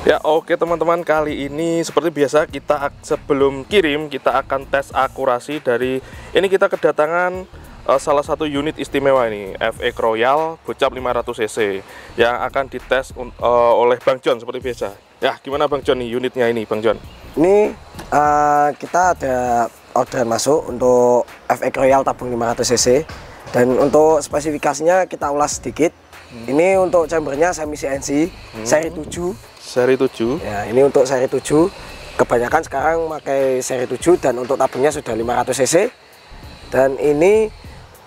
Ya oke teman-teman kali ini seperti biasa kita sebelum kirim kita akan tes akurasi dari ini kita kedatangan uh, salah satu unit istimewa ini FX Royal bocap 500 cc yang akan dites uh, oleh Bang John seperti biasa. Ya gimana Bang John nih unitnya ini Bang John? Ini uh, kita ada orderan masuk untuk FX Royal tabung 500 cc dan untuk spesifikasinya kita ulas sedikit. Hmm. Ini untuk chambernya semi CNC hmm. seri 7 Seri 7. Ya, ini untuk seri 7. Kebanyakan sekarang pakai seri 7 dan untuk tabungnya sudah 500 cc. Dan ini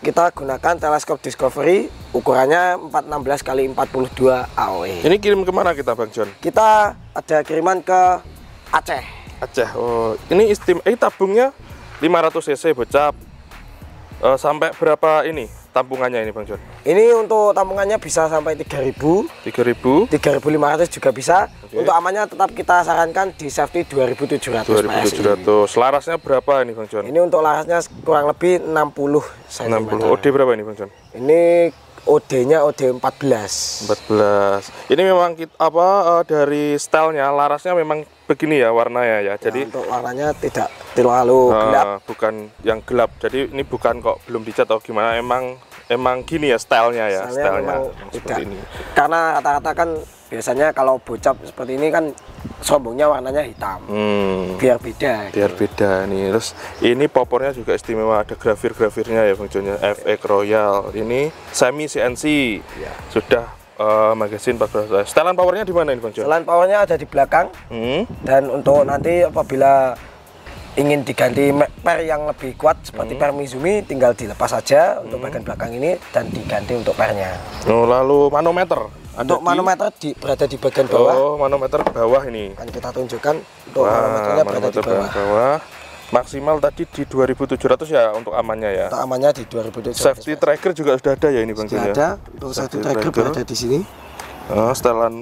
kita gunakan teleskop Discovery ukurannya 416 kali 42 AOE. Ini kirim ke mana kita Bang John? Kita ada kiriman ke Aceh. Aceh. Oh, ini istim eh tabungnya 500 cc bocap. Uh, sampai berapa ini tampungannya ini Bang John? Ini untuk tampungannya bisa sampai 3000 3000 3500 juga bisa okay. Untuk amannya tetap kita sarankan di safety 2700 2700 Larasnya berapa ini Bang John? Ini untuk larasnya kurang lebih 60 cm 60 OD berapa ini Bang John? Ini OD-nya OD 14. 14. Ini memang kita, apa uh, dari stylenya larasnya memang begini ya warnanya ya. ya Jadi untuk warnanya tidak terlalu uh, gelap. Bukan yang gelap. Jadi ini bukan kok belum dicat atau gimana. Emang emang gini ya stylenya ya. Stylenya, stylenya tidak. ini. Karena rata-rata kan biasanya kalau bocap seperti ini kan sombongnya warnanya hitam hmm. biar beda biar gitu. beda nih terus ini popornya juga istimewa ada grafir-grafirnya ya fungsinya FX Royal ini semi CNC ya. sudah uh, magasin 14 setelan powernya di mana ini Bang setelan powernya ada di belakang hmm. dan untuk nanti apabila ingin diganti per yang lebih kuat seperti hmm. per Mizumi tinggal dilepas saja hmm. untuk bagian belakang ini dan diganti untuk pernya. Oh, lalu manometer untuk manometer di, berada di bagian bawah. Oh, manometer bawah ini. Akan kita tunjukkan untuk Wah, manometernya berada di bawah. bawah. Maksimal tadi di 2700 ya untuk amannya ya. Untuk amannya di 2700. Safety tracker juga sudah ada ya ini Bang Sudah ya? ada. Untuk safety, safety tracker, tracker berada di sini. Oh, setelan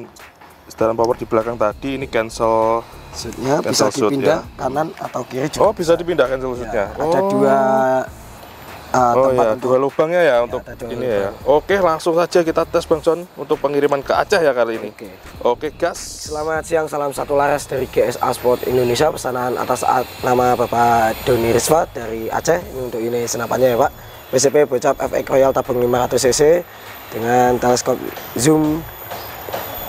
setelan power di belakang tadi ini cancel Shootnya bisa dipindah ya. kanan atau kiri juga. Oh, bisa dipindah cancel shootnya. Ya, oh. Ada dua uh, oh ya, dua lubangnya ya, ya untuk ini ya. Oke, langsung saja kita tes Bang John untuk pengiriman ke Aceh ya kali ini. Oke. Oke, gas. Selamat siang, salam satu laras dari GSA Sport Indonesia. Pesanan atas nama Bapak Doni Rizwa dari Aceh. Ini untuk ini senapannya ya, Pak. PCP Bocap FX Royal tabung 500 cc dengan teleskop zoom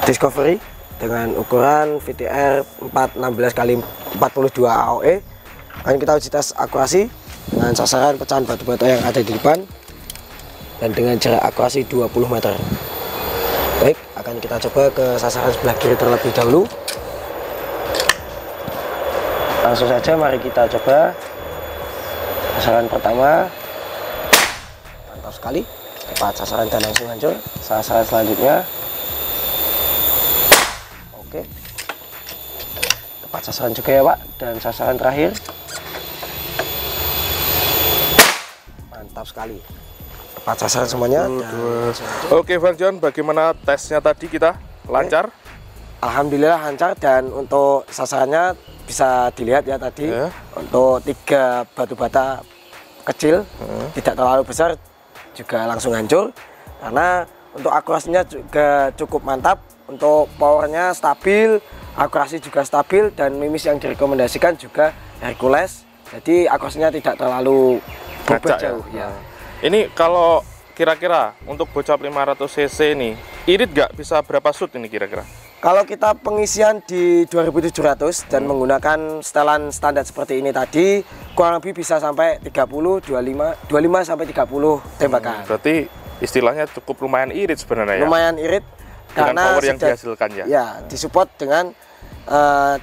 Discovery dengan ukuran VTR 416 kali 42 AOE. Akan kita uji tes akurasi dengan sasaran pecahan batu bata yang ada di depan dan dengan jarak akurasi 20 meter. Baik akan kita coba ke sasaran sebelah kiri terlebih dahulu. Langsung saja mari kita coba. Sasaran pertama. Mantap sekali. Tepat sasaran dan langsung hancur. Sasaran selanjutnya. Oke. Tepat sasaran juga ya pak. Dan sasaran terakhir mantap sekali. Tepat sasaran semuanya? Oke Bang John bagaimana tesnya tadi kita? Lancar? Alhamdulillah lancar dan untuk sasarannya bisa dilihat ya tadi. Yeah. untuk tiga batu bata kecil hmm. tidak terlalu besar juga langsung hancur. Karena untuk akurasinya juga cukup mantap untuk powernya stabil akurasi juga stabil dan mimis yang direkomendasikan juga Hercules. Jadi akurasinya tidak terlalu Ngaca jauh ya. Nah. Ini kalau kira-kira untuk bocap 500 cc ini irit nggak bisa berapa shoot ini kira-kira? Kalau kita pengisian di 2700 dan hmm. menggunakan setelan standar seperti ini tadi kurang lebih bisa sampai 30, 25, 25 sampai 30 tembakan. Hmm, berarti istilahnya cukup lumayan irit sebenarnya ya. Lumayan irit dengan karena power yang dihasilkan ya. Ya, disupport dengan uh,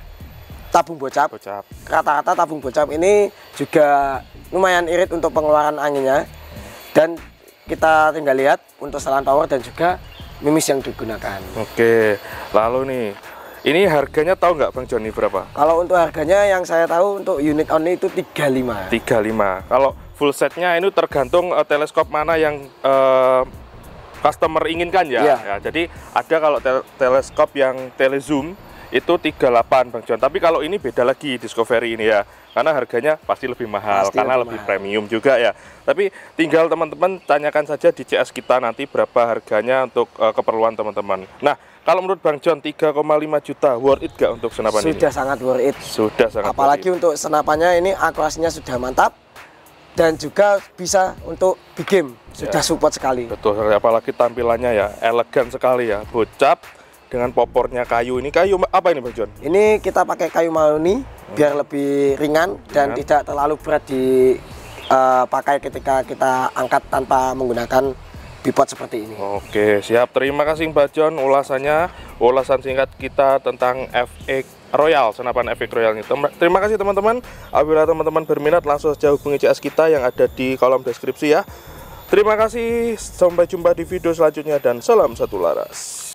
tabung bocap. Rata-rata tabung bocap ini juga lumayan irit untuk pengeluaran anginnya dan kita tinggal lihat untuk setelan tower dan juga mimis yang digunakan oke lalu nih ini harganya tahu nggak Bang Joni berapa? Kalau untuk harganya yang saya tahu untuk unit only itu 35 35 kalau full setnya ini tergantung uh, teleskop mana yang uh, customer inginkan ya. Yeah. ya jadi ada kalau te teleskop yang telezoom itu 38 Bang John. Tapi kalau ini beda lagi Discovery ini ya. Karena harganya pasti lebih mahal pasti karena lebih, lebih premium juga ya. Tapi tinggal teman-teman tanyakan saja di CS kita nanti berapa harganya untuk uh, keperluan teman-teman. Nah, Kalau menurut Bang John 3,5 juta worth it gak untuk senapan sudah ini? Sudah sangat worth it. Sudah sangat. Apalagi untuk senapannya ini akurasinya sudah mantap dan juga bisa untuk big game. Sudah ya. support sekali. Betul, apalagi tampilannya ya elegan sekali ya. Bocap dengan popornya kayu ini kayu apa ini Bang John? Ini kita pakai kayu mahoni hmm. biar lebih ringan dan ringan. tidak terlalu berat dipakai uh, ketika kita angkat tanpa menggunakan bipod seperti ini. Oke, siap. Terima kasih Mbak John ulasannya, ulasan singkat kita tentang FX Royal, senapan FX Royal ini. Terima kasih teman-teman. Apabila teman-teman berminat langsung saja hubungi CS kita yang ada di kolom deskripsi ya. Terima kasih, sampai jumpa di video selanjutnya dan salam satu laras.